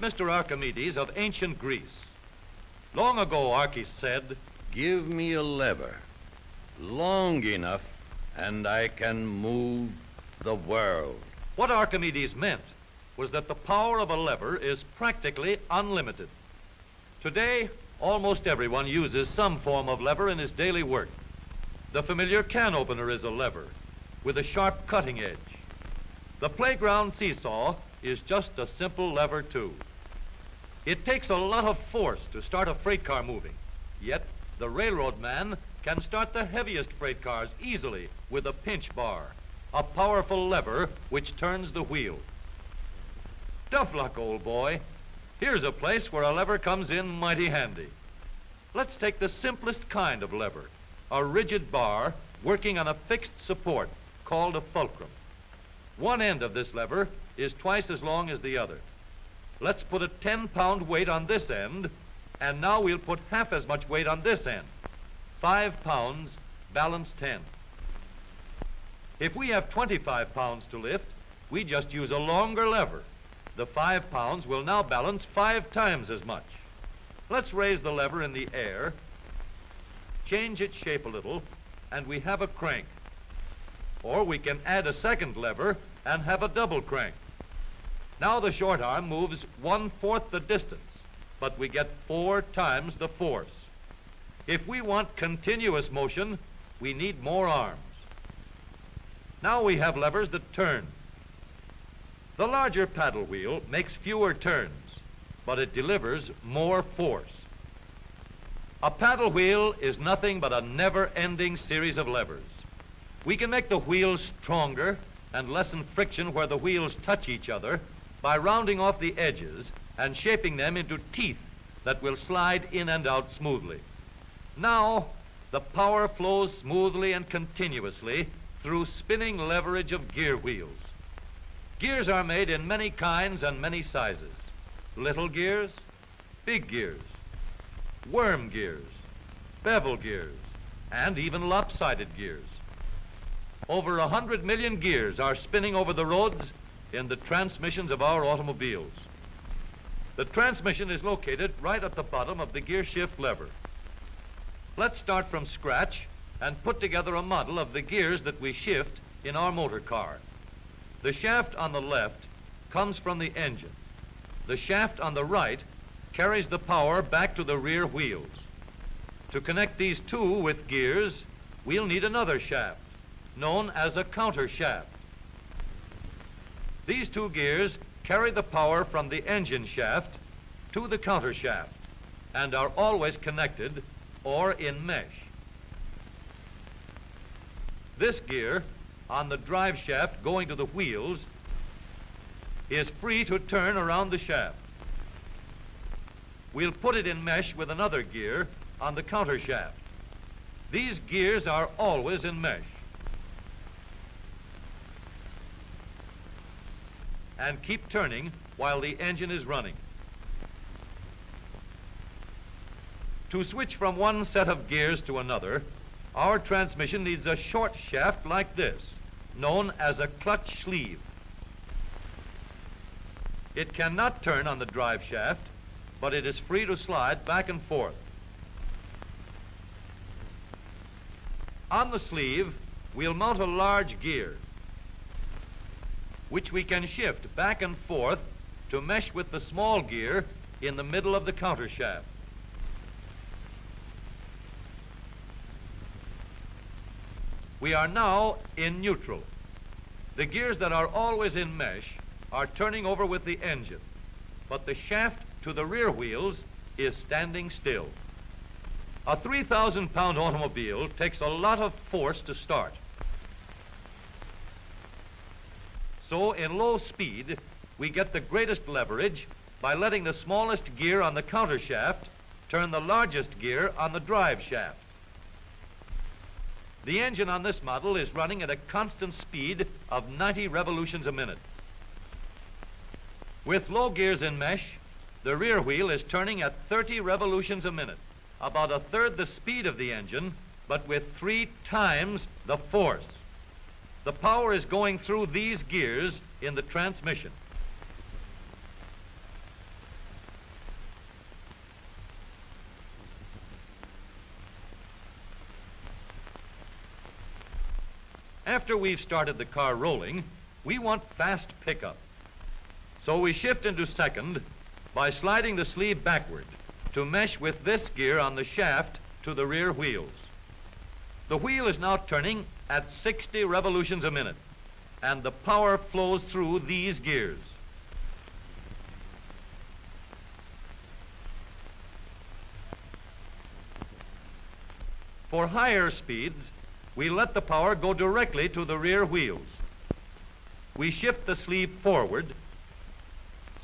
Mr. Archimedes of ancient Greece. Long ago, Archis said, Give me a lever long enough, and I can move the world. What Archimedes meant was that the power of a lever is practically unlimited. Today, almost everyone uses some form of lever in his daily work. The familiar can opener is a lever with a sharp cutting edge. The playground seesaw is just a simple lever, too. It takes a lot of force to start a freight car moving, yet the railroad man can start the heaviest freight cars easily with a pinch bar, a powerful lever which turns the wheel. Tough luck, old boy. Here's a place where a lever comes in mighty handy. Let's take the simplest kind of lever, a rigid bar working on a fixed support called a fulcrum. One end of this lever is twice as long as the other. Let's put a 10 pound weight on this end, and now we'll put half as much weight on this end. Five pounds, balance 10. If we have 25 pounds to lift, we just use a longer lever. The five pounds will now balance five times as much. Let's raise the lever in the air, change its shape a little, and we have a crank. Or we can add a second lever and have a double crank. Now the short arm moves one-fourth the distance, but we get four times the force. If we want continuous motion, we need more arms. Now we have levers that turn. The larger paddle wheel makes fewer turns, but it delivers more force. A paddle wheel is nothing but a never-ending series of levers. We can make the wheels stronger and lessen friction where the wheels touch each other by rounding off the edges and shaping them into teeth that will slide in and out smoothly. Now, the power flows smoothly and continuously through spinning leverage of gear wheels. Gears are made in many kinds and many sizes. Little gears, big gears, worm gears, bevel gears, and even lopsided gears. Over a hundred million gears are spinning over the roads in the transmissions of our automobiles. The transmission is located right at the bottom of the gear shift lever. Let's start from scratch and put together a model of the gears that we shift in our motor car. The shaft on the left comes from the engine. The shaft on the right carries the power back to the rear wheels. To connect these two with gears, we'll need another shaft, known as a counter shaft. These two gears carry the power from the engine shaft to the counter shaft and are always connected or in mesh. This gear on the drive shaft going to the wheels is free to turn around the shaft. We'll put it in mesh with another gear on the counter shaft. These gears are always in mesh. And keep turning while the engine is running. To switch from one set of gears to another, our transmission needs a short shaft like this, known as a clutch sleeve. It cannot turn on the drive shaft, but it is free to slide back and forth. On the sleeve, we'll mount a large gear which we can shift back and forth to mesh with the small gear in the middle of the counter shaft. We are now in neutral. The gears that are always in mesh are turning over with the engine, but the shaft to the rear wheels is standing still. A 3,000 pound automobile takes a lot of force to start. So in low speed, we get the greatest leverage by letting the smallest gear on the counter shaft turn the largest gear on the drive shaft. The engine on this model is running at a constant speed of 90 revolutions a minute. With low gears in mesh, the rear wheel is turning at 30 revolutions a minute, about a third the speed of the engine, but with three times the force. The power is going through these gears in the transmission. After we've started the car rolling, we want fast pickup. So we shift into second by sliding the sleeve backward to mesh with this gear on the shaft to the rear wheels. The wheel is now turning at 60 revolutions a minute, and the power flows through these gears. For higher speeds, we let the power go directly to the rear wheels. We shift the sleeve forward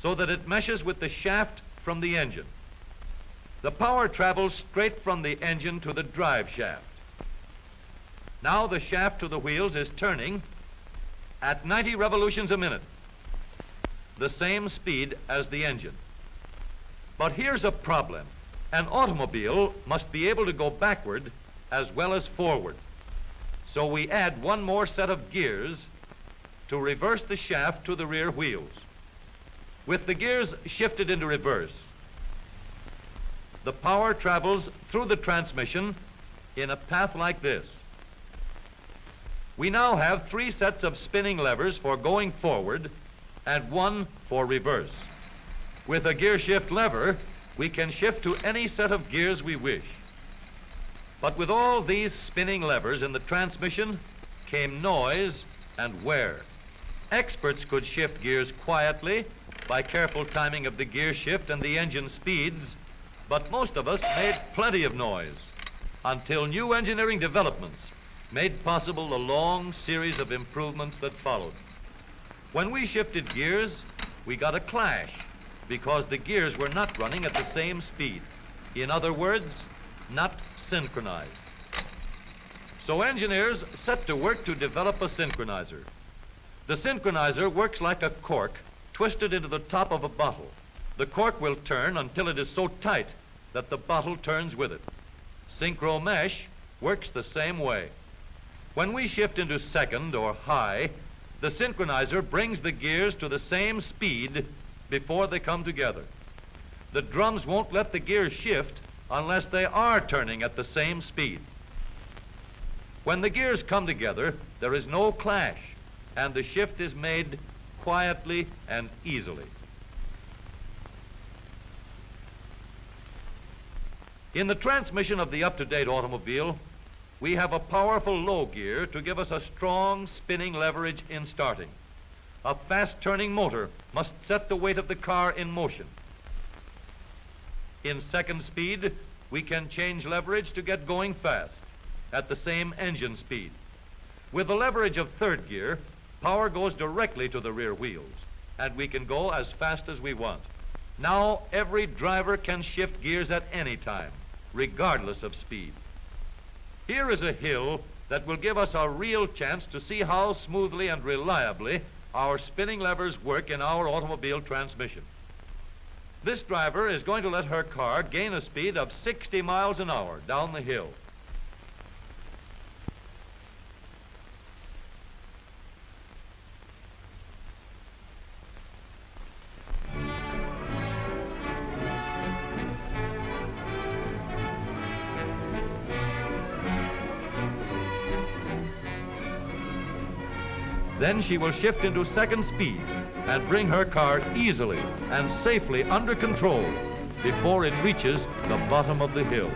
so that it meshes with the shaft from the engine. The power travels straight from the engine to the drive shaft. Now the shaft to the wheels is turning at 90 revolutions a minute, the same speed as the engine. But here's a problem. An automobile must be able to go backward as well as forward. So we add one more set of gears to reverse the shaft to the rear wheels. With the gears shifted into reverse, the power travels through the transmission in a path like this. We now have three sets of spinning levers for going forward and one for reverse. With a gear shift lever, we can shift to any set of gears we wish. But with all these spinning levers in the transmission came noise and wear. Experts could shift gears quietly by careful timing of the gear shift and the engine speeds, but most of us made plenty of noise until new engineering developments made possible the long series of improvements that followed. When we shifted gears, we got a clash because the gears were not running at the same speed. In other words, not synchronized. So engineers set to work to develop a synchronizer. The synchronizer works like a cork twisted into the top of a bottle. The cork will turn until it is so tight that the bottle turns with it. Synchro mesh works the same way. When we shift into second or high, the synchronizer brings the gears to the same speed before they come together. The drums won't let the gears shift unless they are turning at the same speed. When the gears come together, there is no clash, and the shift is made quietly and easily. In the transmission of the up-to-date automobile, we have a powerful low gear to give us a strong spinning leverage in starting. A fast-turning motor must set the weight of the car in motion. In second speed, we can change leverage to get going fast at the same engine speed. With the leverage of third gear, Power goes directly to the rear wheels, and we can go as fast as we want. Now, every driver can shift gears at any time, regardless of speed. Here is a hill that will give us a real chance to see how smoothly and reliably our spinning levers work in our automobile transmission. This driver is going to let her car gain a speed of 60 miles an hour down the hill. Then she will shift into second speed and bring her car easily and safely under control before it reaches the bottom of the hill.